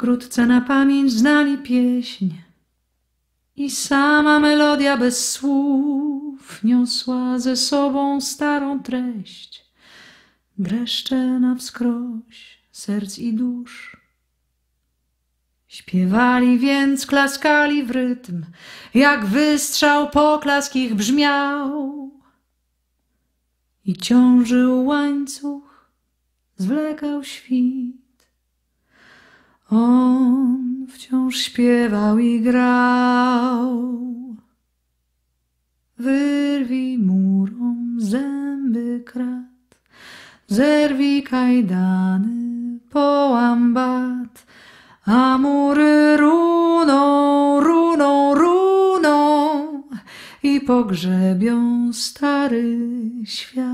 Wkrótce na pamięć znali pieśń i sama melodia bez słów niosła ze sobą starą treść. Dreszcze na wskroś serc i dusz. Śpiewali więc, klaskali w rytm, jak wystrzał poklask ich brzmiał. I ciążył łańcuch, zwlekał świt. On wciąż śpiewał i grał. Wyrwij murom zęby krat, zerwij kajdany, połam bat, a mury runą, runą, runą i pogrzebią stary świat.